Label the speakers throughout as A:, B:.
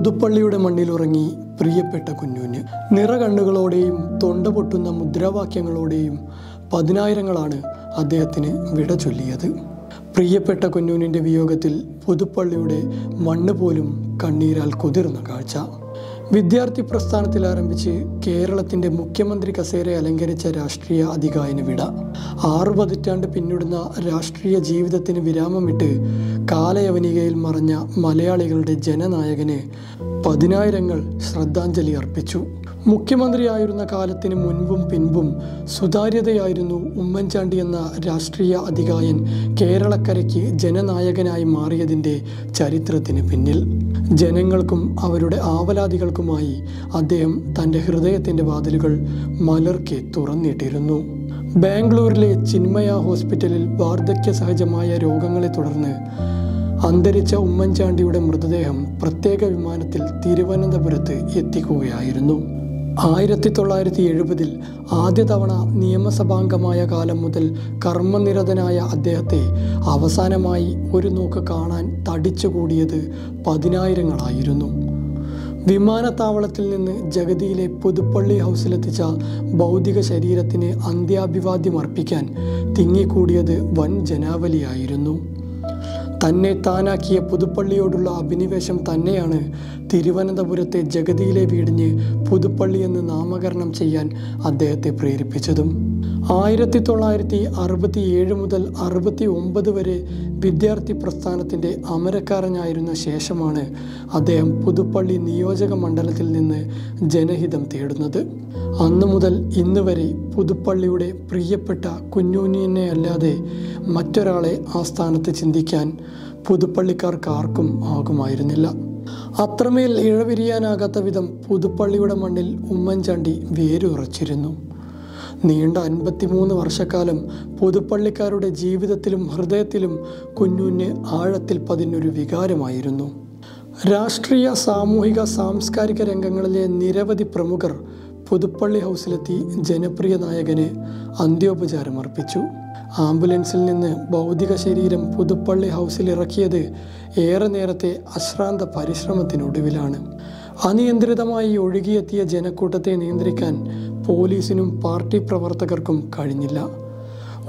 A: പുതുപ്പള്ളിയുടെ മണ്ണിലുറങ്ങി പ്രിയപ്പെട്ട കുഞ്ഞുഞ്ഞ് നിറകണ്ണുകളോടെയും തൊണ്ട പൊട്ടുന്ന മുദ്രാവാക്യങ്ങളോടെയും പതിനായിരങ്ങളാണ് അദ്ദേഹത്തിന് വിട ചൊല്ലിയത്. പ്രിയപ്പെട്ട കുഞ്ഞുനിന്റെ വിയോഗത്തിൽ പുതുപ്പള്ളിയുടെ മണ്ണ് പോലും കണ്ണീരാൽ കുതിർന്ന കാഴ്ച. വിദ്യാർത്ഥി പ്രസ്ഥാനത്തിൽ ആരംഭിച്ച് കേരളത്തിന്റെ മുഖ്യമന്ത്രി കസേര അലങ്കരിച്ച രാഷ്ട്രീയ അധികായന വിട. ആറു പതിറ്റാണ്ട് പിന്നിടുന്ന രാഷ്ട്രീയ ജീവിതത്തിന് വിരാമമിട്ട് കാലയവനികയിൽ മറഞ്ഞ മലയാളികളുടെ ജനനായകന് പതിനായിരങ്ങൾ ശ്രദ്ധാഞ്ജലി അർപ്പിച്ചു. മുഖ്യമന്ത്രിയായിരുന്ന കാലത്തിന് മുൻപും പിൻപും സുതാര്യതയായിരുന്നു ഉമ്മൻചാണ്ടി എന്ന രാഷ്ട്രീയ അധികായൻ കേരളക്കരയ്ക്ക് ജനനായകനായി മാറിയതിന്റെ ചരിത്രത്തിന് പിന്നിൽ. ജനങ്ങൾക്കും അവരുടെ ആവലാതികൾക്കുമായി അദ്ദേഹം തന്റെ ഹൃദയത്തിന്റെ വാതിലുകൾ മലർക്കെ തുറന്നിട്ടിരുന്നു. ബാംഗ്ലൂരിലെ ചിന്മയ ഹോസ്പിറ്റലിൽ വാർദ്ധക്യ സഹജമായ രോഗങ്ങളെ തുടർന്ന് അന്തരിച്ച ഉമ്മൻചാണ്ടിയുടെ മൃതദേഹം പ്രത്യേക വിമാനത്തിൽ തിരുവനന്തപുരത്ത് എത്തിക്കുകയായിരുന്നു. ആയിരത്തി തൊള്ളായിരത്തി എഴുപതിൽ ആദ്യ തവണ നിയമസഭാംഗമായ കാലം മുതൽ കർമ്മനിരതനായ അദ്ദേഹത്തെ അവസാനമായി ഒരു നോക്ക് കാണാൻ തടിച്ചുകൂടിയത് പതിനായിരങ്ങളായിരുന്നു. വിമാനത്താവളത്തിൽ നിന്ന് ജഗതിയിലെ പുതുപ്പള്ളി ഹൗസിലെത്തിച്ച ഭൗതിക ശരീരത്തിന് അന്ത്യാഭിവാദ്യം അർപ്പിക്കാൻ തിങ്ങിക്കൂടിയത് വൻ ജനാവലിയായിരുന്നു. തന്നെ താനാക്കിയ പുതുപ്പള്ളിയോടുള്ള അഭിനിവേശം തന്നെയാണ് തിരുവനന്തപുരത്തെ ജഗതിയിലെ വീടിന് പുതുപ്പള്ളി എന്ന് നാമകരണം ചെയ്യാൻ അദ്ദേഹത്തെ പ്രേരിപ്പിച്ചതും. ആയിരത്തി തൊള്ളായിരത്തി അറുപത്തി ഏഴ് മുതൽ അറുപത്തി ഒമ്പത് വരെ വിദ്യാർത്ഥി പ്രസ്ഥാനത്തിന്റെ അമരക്കാരനായിരുന്ന ശേഷമാണ് അദ്ദേഹം പുതുപ്പള്ളി നിയോജക മണ്ഡലത്തിൽ നിന്ന് ജനഹിതം തേടുന്നത്. അന്നു മുതൽ ഇന്ന് വരെ പുതുപ്പള്ളിയുടെ പ്രിയപ്പെട്ട കുഞ്ഞുഞ്ഞിനെ അല്ലാതെ മറ്റൊരാളെ ആ സ്ഥാനത്ത് ചിന്തിക്കാൻ പുതുപ്പള്ളിക്കാർക്ക് ആർക്കും ആകുമായിരുന്നില്ല. അത്രമേൽ ഇഴവിരിയാനാകാത്ത വിധം പുതുപ്പള്ളിയുടെ മണ്ണിൽ ഉമ്മൻചാണ്ടി വേരുറച്ചിരുന്നു. നീണ്ട അൻപത്തിമൂന്ന് വർഷക്കാലം പുതുപ്പള്ളിക്കാരുടെ ജീവിതത്തിലും ഹൃദയത്തിലും കുഞ്ഞുഞ്ഞ് ആഴത്തിൽ പതിനൊരു വികാരമായിരുന്നു. രാഷ്ട്രീയ സാമൂഹിക സാംസ്കാരിക രംഗങ്ങളിലെ നിരവധി പ്രമുഖർ പുതുപ്പള്ളി ഹൗസിലെത്തി ജനപ്രിയ നായകന് അന്ത്യോപചാരം അർപ്പിച്ചു ആംബുലൻസിൽ നിന്ന് ഭൗതിക ശരീരം പുതുപ്പള്ളി ഹൗസിൽ ഇറക്കിയത് ഏറെ നേരത്തെ അശ്രാന്ത പരിശ്രമത്തിനൊടുവിലാണ്. അനിയന്ത്രിതമായി ഒഴുകിയെത്തിയ ജനക്കൂട്ടത്തെ നിയന്ത്രിക്കാൻ പോലീസിനും പാർട്ടി പ്രവർത്തകർക്കും കഴിഞ്ഞില്ല.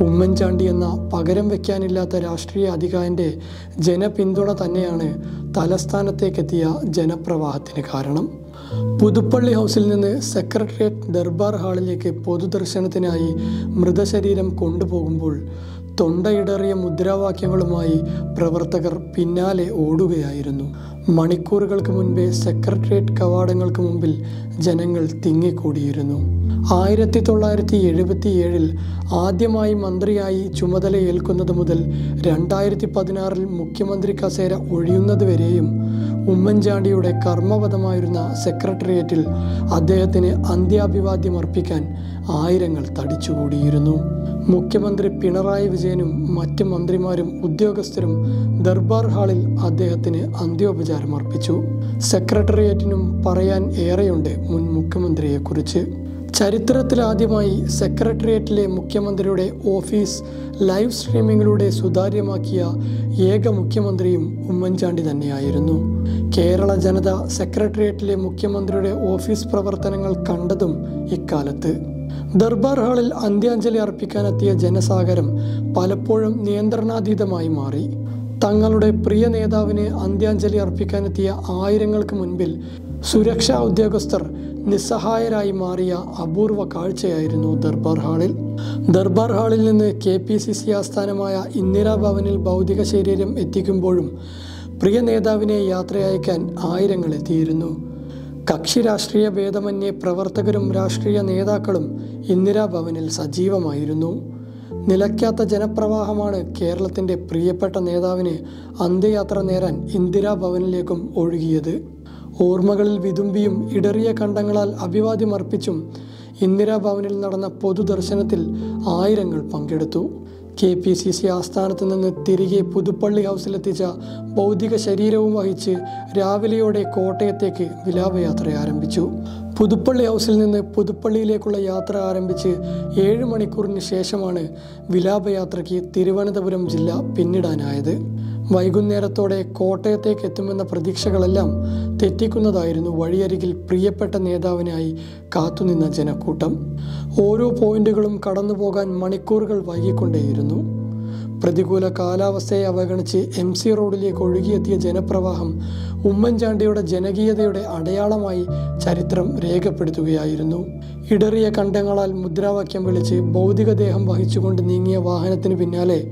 A: ഉമ്മൻചാണ്ടി എന്ന പകരം വയ്ക്കാനില്ലാത്ത രാഷ്ട്രീയ അധികാരന്റെ ജനപിന്തുണ തന്നെയാണ് തലസ്ഥാനത്തേക്കെത്തിയ ജനപ്രവാഹത്തിന് കാരണം. പുതുപ്പള്ളി ഹൗസിൽ നിന്ന് സെക്രട്ടേറിയറ്റ് ദർബാർ ഹാളിലേക്ക് പൊതുദർശനത്തിനായി മൃതശരീരം കൊണ്ടുപോകുമ്പോൾ തൊണ്ടയിടറിയ മുദ്രാവാക്യങ്ങളുമായി പ്രവർത്തകർ പിന്നാലെ ഓടുകയായിരുന്നു. മണിക്കൂറുകൾക്ക് മുൻപേ സെക്രട്ടേറിയറ്റ് കവാടങ്ങൾക്ക് മുമ്പിൽ ജനങ്ങൾ തിങ്ങിക്കൂടിയിരുന്നു. ആയിരത്തി തൊള്ളായിരത്തി എഴുപത്തിയേഴിൽ ആദ്യമായി മന്ത്രിയായി ചുമതലയേൽക്കുന്നത് മുതൽ രണ്ടായിരത്തി പതിനാറിൽ മുഖ്യമന്ത്രി കസേര ഒഴിയുന്നതുവരെയും ഉമ്മൻചാണ്ടിയുടെ കർമ്മപദമായിരുന്ന സെക്രട്ടേറിയറ്റിൽ അദ്ദേഹത്തിന് അന്ത്യാഭിവാദ്യം അർപ്പിക്കാൻ ആയിരങ്ങൾ തടിച്ചുകൂടിയിരുന്നു. മുഖ്യമന്ത്രി പിണറായി വിജയനും മറ്റ് മന്ത്രിമാരും ഉദ്യോഗസ്ഥരും ദർബാർ ഹാളിൽ അദ്ദേഹത്തിന് അന്ത്യോപചാരം അർപ്പിച്ചു സെക്രട്ടേറിയറ്റിനും പറയാൻ ഏറെയുണ്ട് മുൻ മുഖ്യമന്ത്രിയെക്കുറിച്ച്. ചരിത്രത്തിലാദ്യമായി സെക്രട്ടേറിയറ്റിലെ മുഖ്യമന്ത്രിയുടെ ഓഫീസ് ലൈവ് സ്ട്രീമിങ്ങിലൂടെ സുതാര്യമാക്കിയ ഏക മുഖ്യമന്ത്രിയും ഉമ്മൻചാണ്ടി തന്നെയായിരുന്നു. കേരള ജനത സെക്രട്ടേറിയറ്റിലെ മുഖ്യമന്ത്രിയുടെ ഓഫീസ് പ്രവർത്തനങ്ങൾ കണ്ടതും ഇക്കാലത്ത്. ദർബാർ ഹാളിൽ അന്ത്യാഞ്ജലി അർപ്പിക്കാനെത്തിയ ജനസാഗരം പലപ്പോഴും നിയന്ത്രണാതീതമായി മാറി. തങ്ങളുടെ പ്രിയ നേതാവിന് അന്ത്യാഞ്ജലി അർപ്പിക്കാനെത്തിയ ആയിരങ്ങൾക്ക് മുൻപിൽ സുരക്ഷാ ഉദ്യോഗസ്ഥർ നിസ്സഹായരായി മാറിയ അപൂർവ കാഴ്ചയായിരുന്നു ദർബാർ ഹാളിൽ. ദർബാർ ഹാളിൽ നിന്ന് കെ പി സി സി ആസ്ഥാനമായ ഇന്ദിരാഭവനിൽ ഭൗതിക ശരീരം എത്തിക്കുമ്പോഴും പ്രിയ നേതാവിനെ യാത്രയയക്കാൻ ആയിരങ്ങൾ എത്തിയിരുന്നു. കക്ഷി രാഷ്ട്രീയ ഭേദമന്യേ പ്രവർത്തകരും രാഷ്ട്രീയ നേതാക്കളും ഇന്ദിരാഭവനിൽ സജീവമായിരുന്നു. നിലയ്ക്കാത്ത ജനപ്രവാഹമാണ് കേരളത്തിന്റെ പ്രിയപ്പെട്ട നേതാവിന് അന്ത്യയാത്ര നേരാൻ ഇന്ദിരാഭവനിലേക്കും ഒഴുകിയത്. ഓർമ്മകളിൽ വിതുമ്പിയും ഇടറിയ കണ്ടങ്ങളാൽ അഭിവാദ്യം അർപ്പിച്ചും ഇന്ദിരാഭവനിൽ നടന്ന പൊതുദർശനത്തിൽ ആയിരങ്ങൾ പങ്കെടുത്തു. കെ പി സി സി ആസ്ഥാനത്ത് നിന്ന് തിരികെ പുതുപ്പള്ളി ഹൗസിലെത്തിച്ച ഭൗതിക ശരീരവും വഹിച്ച് രാവിലെയോടെ കോട്ടയത്തേക്ക് വിലാപയാത്ര ആരംഭിച്ചു. പുതുപ്പള്ളി ഹൗസിൽ നിന്ന് പുതുപ്പള്ളിയിലേക്കുള്ള യാത്ര ആരംഭിച്ച് ഏഴ് മണിക്കൂറിന് ശേഷമാണ് വിലാപയാത്രയ്ക്ക് തിരുവനന്തപുരം ജില്ല പിന്നിടാനായത്. വൈകുന്നേരത്തോടെ കോട്ടയത്തേക്ക് എത്തുമെന്ന പ്രതീക്ഷകളെല്ലാം തെറ്റിക്കുന്നതായിരുന്നു വഴിയരികിൽ പ്രിയപ്പെട്ട നേതാവിനായി കാത്തുനിന്ന ജനക്കൂട്ടം. ഓരോ പോയിന്റുകളും കടന്നു പോകാൻ മണിക്കൂറുകൾ വൈകിക്കൊണ്ടേയിരുന്നു. പ്രതികൂല കാലാവസ്ഥയെ അവഗണിച്ച് എം സി റോഡിലേക്ക് ഒഴുകിയെത്തിയ ജനപ്രവാഹം ഉമ്മൻചാണ്ടിയുടെ ജനകീയതയുടെ അടയാളമായി ചരിത്രം രേഖപ്പെടുത്തുകയായിരുന്നു. ഇടറിയ കണ്ടങ്ങളാൽ മുദ്രാവാക്യം വിളിച്ച് ഭൗതികദേഹം വഹിച്ചുകൊണ്ട് നീങ്ങിയ വാഹനത്തിന് പിന്നാലെ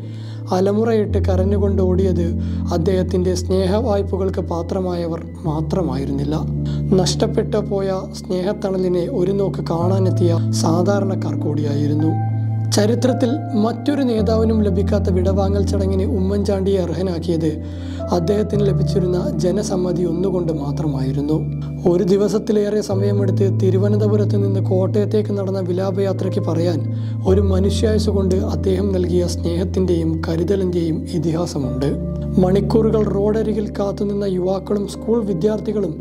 A: അലമുറയിട്ട് കരഞ്ഞുകൊണ്ട് ഓടിയത് അദ്ദേഹത്തിന്റെ സ്നേഹവായ്പകൾക്ക് പാത്രമായവർ മാത്രമായിരുന്നില്ല. നഷ്ടപ്പെട്ടു പോയ സ്നേഹത്തണലിനെ ഒരു നോക്ക് കാണാനെത്തിയ സാധാരണക്കാർ കൂടിയായിരുന്നു. ചരിത്രത്തിൽ മറ്റൊരു നേതാവിനും ലഭിക്കാത്ത വിടവാങ്ങൽ ചടങ്ങിനെ ഉമ്മൻചാണ്ടിയെ അർഹനാക്കിയത് അദ്ദേഹത്തിന് ലഭിച്ചിരുന്ന ജനസമ്മതി ഒന്നുകൊണ്ട് മാത്രമായിരുന്നു. ഒരു ദിവസത്തിലേറെ സമയമെടുത്ത് തിരുവനന്തപുരത്ത് നിന്ന് കോട്ടയത്തേക്ക് നടന്ന വിലാപയാത്രയ്ക്ക് പറയാൻ ഒരു മനുഷ്യായുസ് കൊണ്ട് അദ്ദേഹം നൽകിയ സ്നേഹത്തിന്റെയും കരുതലിന്റെയും ഇതിഹാസമുണ്ട്. മണിക്കൂറുകൾ റോഡരികിൽ കാത്തുനിന്ന യുവാക്കളും സ്കൂൾ വിദ്യാർത്ഥികളും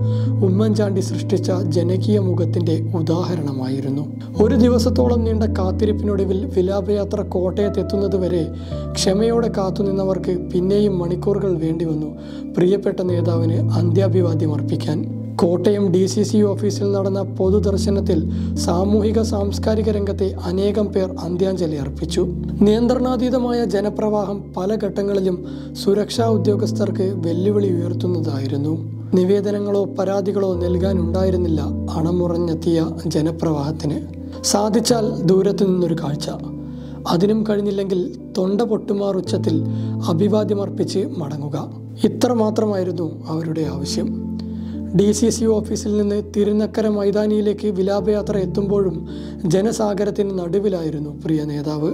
A: ഉമ്മൻചാണ്ടി സൃഷ്ടിച്ച ജനകീയ മുഖത്തിന്റെ ഉദാഹരണമായിരുന്നു. ഒരു ദിവസത്തോളം നീണ്ട കാത്തിരിപ്പിനൊടുവിൽ വിലാപയാത്ര കോട്ടയത്തെത്തുന്നതുവരെ ക്ഷമയോടെ കാത്തുനിന്നവർക്ക് പിന്നെയും മണിക്കൂറുകൾ വേണ്ടിവന്നു പ്രിയപ്പെട്ട നേതാവിന് അന്ത്യാഭിവാദ്യം അർപ്പിക്കാൻ കോട്ടയം ഡി സി സി ഓഫീസിൽ നടന്ന പൊതുദർശനത്തിൽ സാമൂഹിക സാംസ്കാരിക രംഗത്തെ അനേകം പേർ അന്ത്യാഞ്ജലി അർപ്പിച്ചു. നിയന്ത്രണാതീതമായ ജനപ്രവാഹം പല ഘട്ടങ്ങളിലും സുരക്ഷാ ഉദ്യോഗസ്ഥർക്ക് വെല്ലുവിളി ഉയർത്തുന്നതായിരുന്നു. നിവേദനങ്ങളോ പരാതികളോ നൽകാനുണ്ടായിരുന്നില്ല അണമുറഞ്ഞെത്തിയ ജനപ്രവാഹത്തിന്. സാധിച്ചാൽ ദൂരത്തു നിന്നൊരു കാഴ്ച. അതിനും കഴിഞ്ഞില്ലെങ്കിൽ തൊണ്ട പൊട്ടുമാർ ഉച്ചത്തിൽ അഭിവാദ്യമർപ്പിച്ച് മടങ്ങുക. ഇത്ര മാത്രമായിരുന്നു അവരുടെ ആവശ്യം. ഡി സി സി ഓഫീസിൽ നിന്ന് തിരുനക്കര മൈതാനിയിലേക്ക് വിലാപയാത്ര എത്തുമ്പോഴും ജനസാഗരത്തിന് നടുവിലായിരുന്നു പ്രിയ നേതാവ്.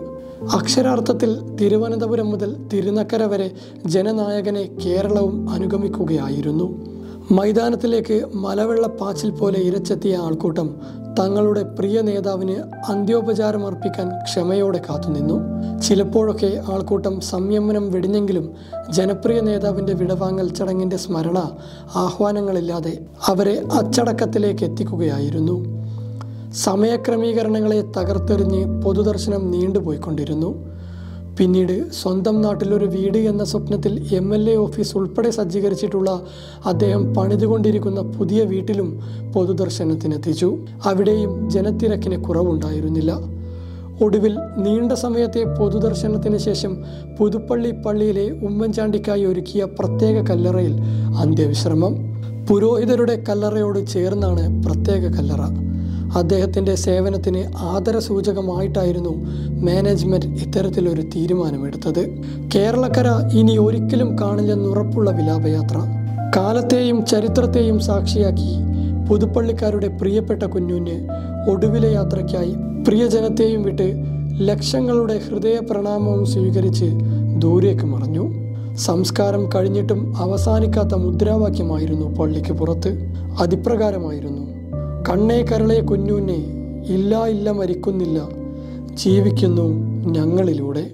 A: അക്ഷരാർത്ഥത്തിൽ തിരുവനന്തപുരം മുതൽ തിരുനക്കര വരെ ജനനായകനെ കേരളവും അനുഗമിക്കുകയായിരുന്നു. മൈതാനത്തിലേക്ക് മലവെള്ളപ്പാച്ചിൽ പോലെ ഇരച്ചെത്തിയ ആൾക്കൂട്ടം തങ്ങളുടെ പ്രിയ നേതാവിന് അന്ത്യോപചാരം അർപ്പിക്കാൻ ക്ഷമയോടെ കാത്തുനിന്നു. ചിലപ്പോഴൊക്കെ ആൾക്കൂട്ടം സംയമനം വെടിഞ്ഞെങ്കിലും ജനപ്രിയ നേതാവിന്റെ വിടവാങ്ങൽ ചടങ്ങിന്റെ സ്മരണ ആഹ്വാനങ്ങളില്ലാതെ അവരെ അച്ചടക്കത്തിലേക്ക് എത്തിക്കുകയായിരുന്നു. സമയക്രമീകരണങ്ങളെ തകർത്തെറിഞ്ഞ് പൊതുദർശനം നീണ്ടുപോയിക്കൊണ്ടിരുന്നു. പിന്നീട് സ്വന്തം നാട്ടിലൊരു വീട് എന്ന സ്വപ്നത്തിൽ എം എൽ എ ഓഫീസ് ഉൾപ്പെടെ സജ്ജീകരിച്ചിട്ടുള്ള അദ്ദേഹം പണിതുകൊണ്ടിരിക്കുന്ന പുതിയ വീട്ടിലും പൊതുദർശനത്തിനെത്തിച്ചു. അവിടെയും ജനത്തിരക്കിന് കുറവുണ്ടായിരുന്നില്ല. ഒടുവിൽ നീണ്ട സമയത്തെ പൊതുദർശനത്തിന് ശേഷം പുതുപ്പള്ളി പള്ളിയിലെ ഉമ്മൻചാണ്ടിക്കായി ഒരുക്കിയ പ്രത്യേക കല്ലറയിൽ അന്ത്യവിശ്രമം. പുരോഹിതരുടെ കല്ലറയോട് ചേർന്നാണ് പ്രത്യേക കല്ലറ. അദ്ദേഹത്തിന്റെ സേവനത്തിന് ആദരസൂചകമായിട്ടായിരുന്നു മാനേജ്മെന്റ് ഇത്തരത്തിലൊരു തീരുമാനമെടുത്തത്. കേരളക്കര ഇനി ഒരിക്കലും കാണില്ലെന്നുറപ്പുള്ള വിലാപയാത്ര. കാലത്തെയും ചരിത്രത്തെയും സാക്ഷിയാക്കി പുതുപ്പള്ളിക്കാരുടെ പ്രിയപ്പെട്ട കുഞ്ഞുഞ്ഞ് ഒടുവിലെ യാത്രയ്ക്കായി പ്രിയജനത്തെയും വിട്ട് ലക്ഷങ്ങളുടെ ഹൃദയ പ്രണാമവും സ്വീകരിച്ച് ദൂരേക്ക് മറഞ്ഞു. സംസ്കാരം കഴിഞ്ഞിട്ടും അവസാനിക്കാത്ത മുദ്രാവാക്യമായിരുന്നു പള്ളിക്ക് പുറത്ത്. അതിപ്രകാരമായിരുന്നു. കണ്ണേ കരളെ കുഞ്ഞുന്നെ ഇല്ല ഇല്ല മരിക്കുന്നില്ല. ജീവിക്കുന്നു ഞങ്ങളിലൂടെ.